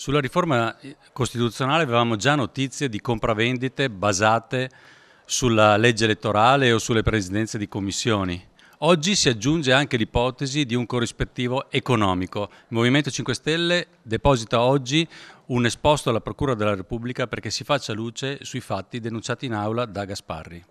Sulla riforma eh, costituzionale avevamo già notizie di compravendite basate sulla legge elettorale o sulle presidenze di commissioni. Oggi si aggiunge anche l'ipotesi di un corrispettivo economico. Il Movimento 5 Stelle deposita oggi un esposto alla Procura della Repubblica perché si faccia luce sui fatti denunciati in aula da Gasparri.